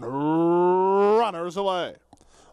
runners away.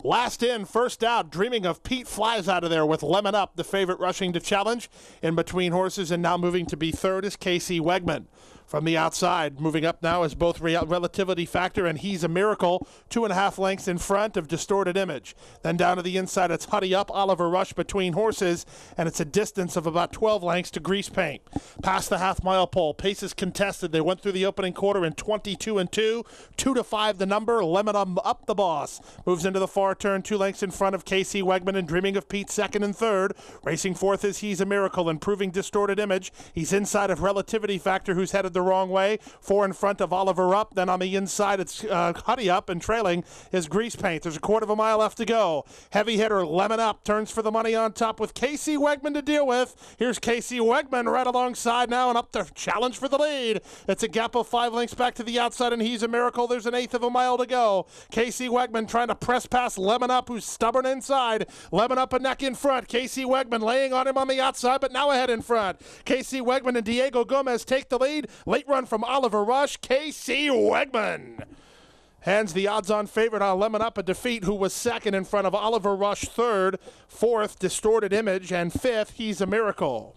Last in, first out. Dreaming of Pete flies out of there with Lemon Up, the favorite rushing to challenge. In between horses and now moving to be third is Casey Wegman. From the outside, moving up now is both Relativity Factor and He's a Miracle, two and a half lengths in front of Distorted Image. Then down to the inside, it's Huddy Up, Oliver Rush between horses, and it's a distance of about 12 lengths to Grease Paint. Past the half mile pole, pace is contested. They went through the opening quarter in 22 and 2, 2 to 5 the number. Lemon um Up the boss moves into the far turn, two lengths in front of Casey Wegman and Dreaming of Pete second and third. Racing fourth is He's a Miracle, improving Distorted Image. He's inside of Relativity Factor, who's headed the wrong way. Four in front of Oliver Up. Then on the inside, it's uh, Huddy Up, and trailing is Grease Paint. There's a quarter of a mile left to go. Heavy hitter Lemon Up turns for the money on top with Casey Wegman to deal with. Here's Casey Wegman right alongside now and up to challenge for the lead. It's a gap of five lengths back to the outside, and he's a miracle. There's an eighth of a mile to go. Casey Wegman trying to press past Lemon Up, who's stubborn inside. Lemon Up a neck in front. Casey Wegman laying on him on the outside, but now ahead in front. Casey Wegman and Diego Gomez take the lead. Late run from Oliver Rush, Casey Wegman. Hands the odds on favorite on Lemon Up a defeat, who was second in front of Oliver Rush, third, fourth, Distorted Image, and fifth, He's a Miracle.